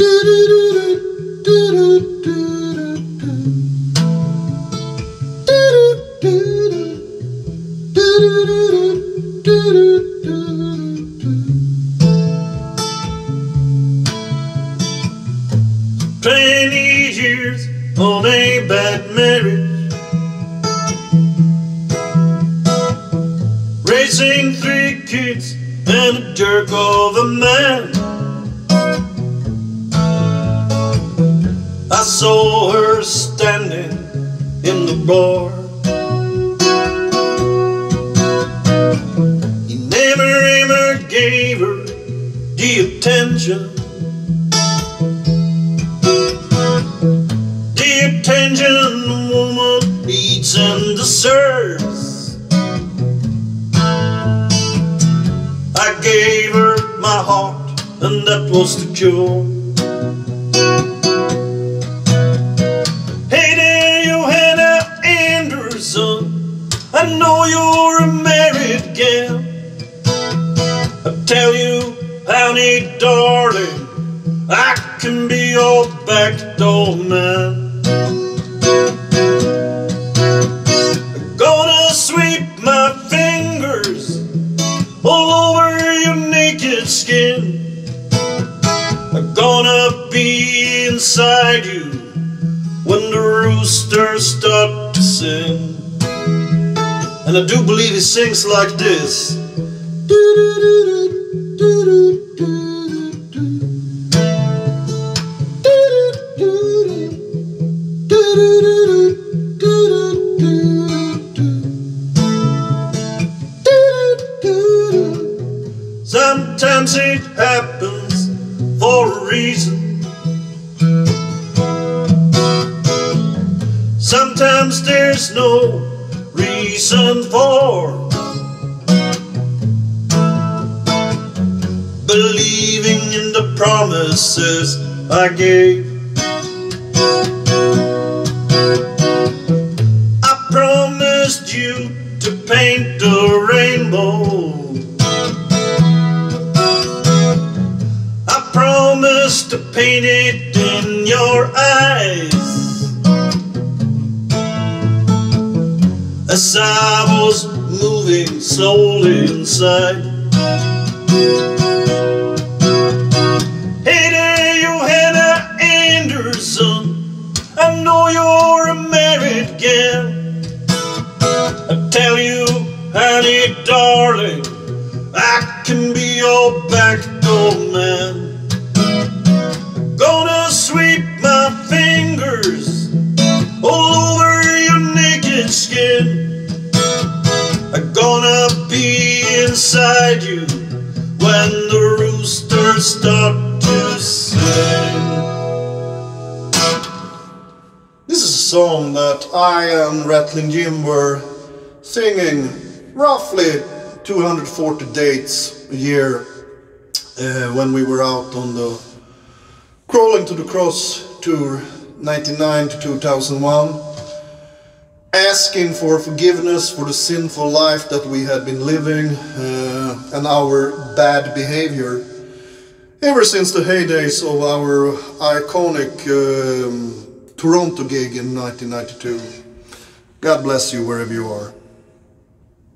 Twenty years on a bad marriage. Raising three kids and a jerk of a man I saw her standing in the bar. He never ever gave her the attention. The attention a woman needs and deserves. I gave her my heart and that was the cure I know you're a married gal. I tell you, honey, darling I can be your backdoor man. I'm Gonna sweep my fingers all over your naked skin. I'm gonna be inside you when the roosters start to sing. And I do believe he sings like this. Sometimes it happens for a reason. Sometimes there's no reason for believing in the promises I gave. I promised you to paint a rainbow. I promised to paint it in your eyes. As I was moving slowly inside. Hey there, Johanna Anderson. I know you're a married gal. I tell you, honey, darling, I can be your backdoor man. Inside you when the roosters start to sing. This is a song that I and Rattling Jim were singing roughly 240 dates a year uh, when we were out on the Crawling to the Cross tour 99 to 2001 asking for forgiveness for the sinful life that we had been living uh, and our bad behavior ever since the heydays of our iconic um, Toronto gig in 1992. God bless you wherever you are.